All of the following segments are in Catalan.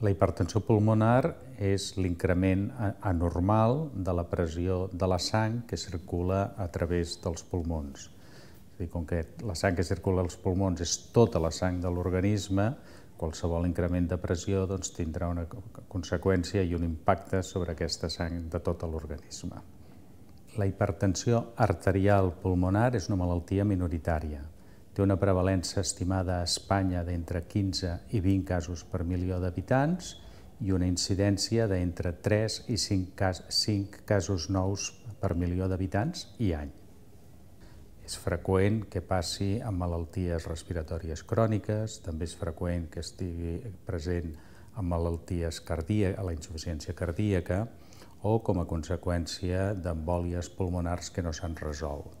La hipertensió pulmonar és l'increment anormal de la pressió de la sang que circula a través dels pulmons. És dir, com que la sang que circula als pulmons és tota la sang de l'organisme, qualsevol increment de pressió doncs, tindrà una conseqüència i un impacte sobre aquesta sang de tot l'organisme. La hipertensió arterial pulmonar és una malaltia minoritària. Té una prevalença estimada a Espanya d'entre 15 i 20 casos per milió d'habitants i una incidència d'entre 3 i 5, cas, 5 casos nous per milió d'habitants i any. És freqüent que passi amb malalties respiratòries cròniques, també és freqüent que estigui present amb malalties cardíaques, la insuficiència cardíaca, o com a conseqüència d'embòlies pulmonars que no s'han resolt.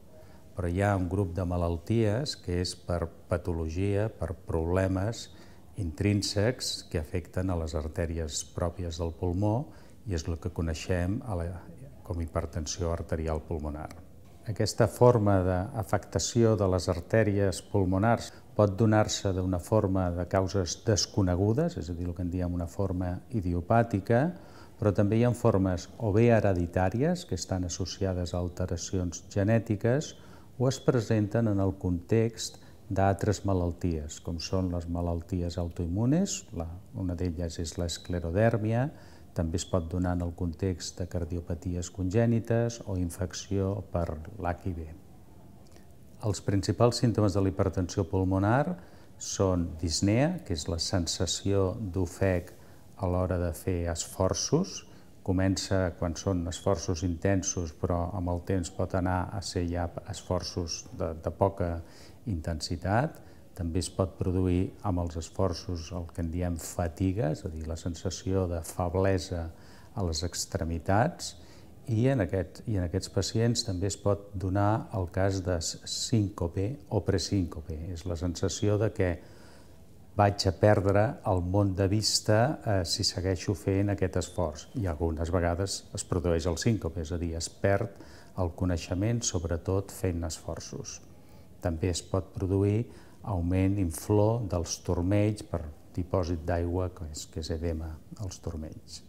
Però hi ha un grup de malalties que és per patologia, per problemes intrínsecs que afecten a les artèries pròpies del pulmó i és el que coneixem a la, com hipertensió arterial pulmonar. Aquesta forma d'afectació de les artèries pulmonars pot donar-se d'una forma de causes desconegudes, és a dir, el que en diem una forma idiopàtica, però també hi ha formes o bé hereditàries, que estan associades a alteracions genètiques, o es presenten en el context d'altres malalties, com són les malalties autoimmunes, la, una d'elles és l'esclerodèrmia, també es pot donar en el context de cardiopaties congènites o infecció per l'HIV. Els principals símptomes de la hipertensió pulmonar són disnea, que és la sensació d'ofec a l'hora de fer esforços. Comença quan són esforços intensos, però amb el temps pot anar a ser ja esforços de, de poca intensitat també es pot produir amb els esforços el que en diem fatiga, és a dir, la sensació de feblesa a les extremitats, i en, aquest, i en aquests pacients també es pot donar el cas de síncope o presíncope. És la sensació de que vaig a perdre el món de vista eh, si segueixo fent aquest esforç. I algunes vegades es produeix el síncope, és a dir, es perd el coneixement, sobretot fent esforços. També es pot produir augment inflor dels turmells per dipòsit d'aigua, que, és, que és edema als turmells.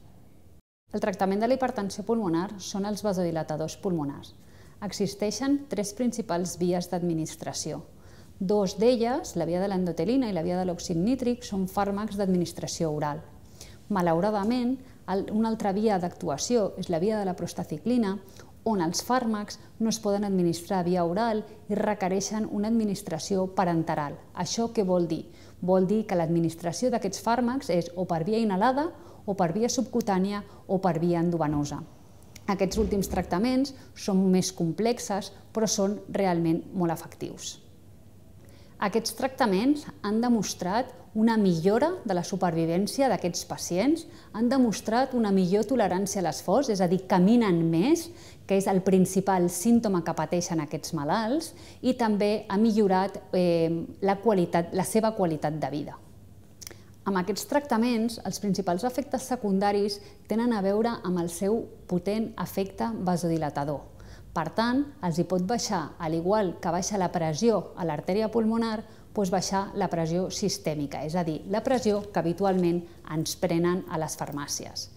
El tractament de la hipertensió pulmonar són els vasodilatadors pulmonars. Existeixen tres principals vies d'administració. Dos d'elles, la via de l'endotelina i la via de l'òxid nítric, són fàrmacs d'administració oral. Malauradament, una altra via d'actuació és la via de la prostaciclina, on els fàrmacs no es poden administrar via oral i requereixen una administració parenteral. Això què vol dir? Vol dir que l'administració d'aquests fàrmacs és o per via inhalada, o per via subcutània, o per via endovenosa. Aquests últims tractaments són més complexes, però són realment molt efectius. Aquests tractaments han demostrat una millora de la supervivència d'aquests pacients, han demostrat una millor tolerància a l'esforç, és a dir, caminen més, que és el principal símptoma que pateixen aquests malalts, i també ha millorat eh, la, qualitat, la seva qualitat de vida. Amb aquests tractaments, els principals efectes secundaris tenen a veure amb el seu potent efecte vasodilatador. Per tant, els hi pot baixar, al igual que baixa la pressió a l'artèria pulmonar, doncs baixar la pressió sistèmica, és a dir, la pressió que habitualment ens prenen a les farmàcies.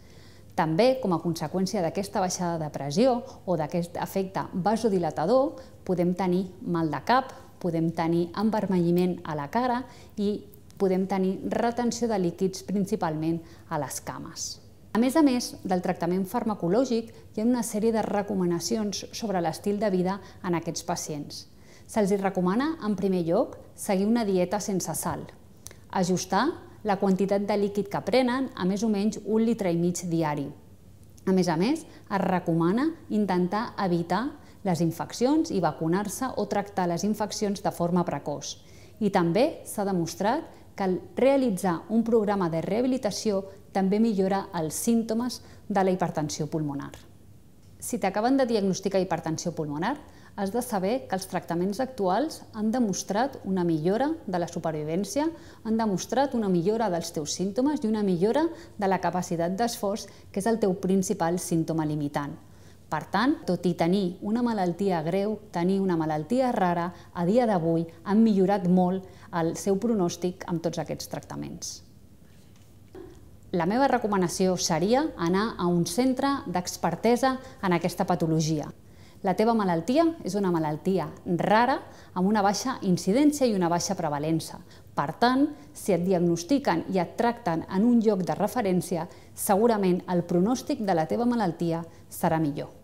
També, com a conseqüència d'aquesta baixada de pressió o d'aquest efecte vasodilatador, podem tenir mal de cap, podem tenir envermelliment a la cara i podem tenir retenció de líquids principalment a les cames. A més a més del tractament farmacològic, hi ha una sèrie de recomanacions sobre l'estil de vida en aquests pacients. Se'ls recomana, en primer lloc, seguir una dieta sense sal, ajustar la quantitat de líquid que prenen a més o menys un litre i mig diari. A més a més, es recomana intentar evitar les infeccions i vacunar-se o tractar les infeccions de forma precoç. I també s'ha demostrat que realitzar un programa de rehabilitació també millora els símptomes de la hipertensió pulmonar. Si t'acaben de diagnosticar hipertensió pulmonar, has de saber que els tractaments actuals han demostrat una millora de la supervivència, han demostrat una millora dels teus símptomes i una millora de la capacitat d'esforç, que és el teu principal símptoma limitant. Per tant, tot i tenir una malaltia greu, tenir una malaltia rara, a dia d'avui han millorat molt el seu pronòstic amb tots aquests tractaments. la meva recomanació seria anar a un centre d'expertesa en aquesta patologia. La teva malaltia és una malaltia rara amb una baixa incidència i una baixa prevalença. Per tant, si et diagnostiquen i et tracten en un lloc de referència, segurament el pronòstic de la teva malaltia serà millor.